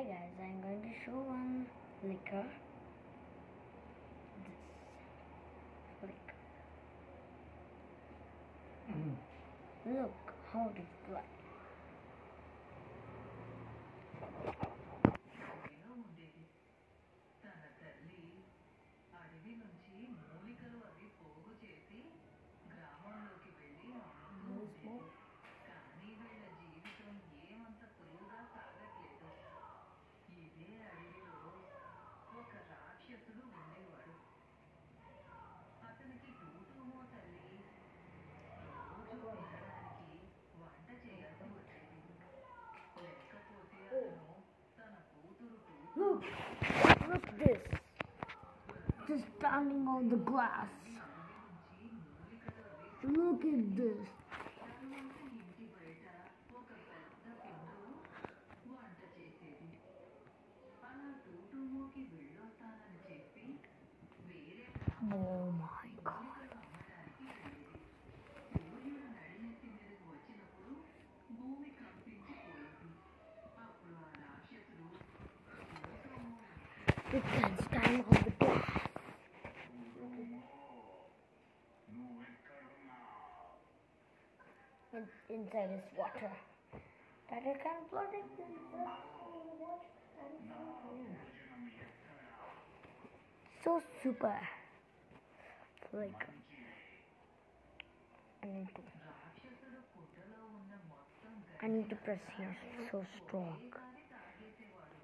Hi guys, I'm going to show one flicker. This flicker. Mm. Look how it is black. This! Just standing on the glass. Look at this. because time on the glass. And inside is water. That I can plot it So super. Like. I need to. I need to press here so strong.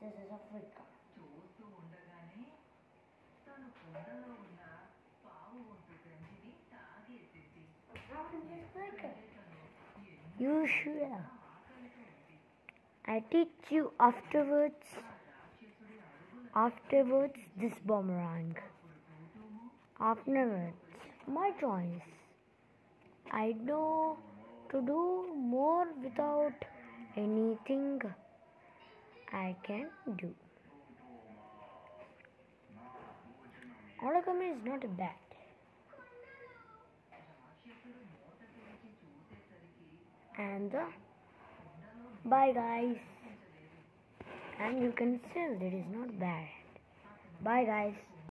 This is a flicker. చూస్తూ ఉండగానే తను కుండలో ఉన్న పావు వంతు గంజిని తాగేసింది How is this flicker? తను You should. ఆకలితో ఉంది I teach you afterwards. రాక్షసుడి అడుగుల Afterwards, this boomerang. అప్పుడు టూటూము Afterwards, my choice. I know to do more without anything I can do. Origami is not bad. And uh, bye guys. And you can still it is not bad. Bye guys.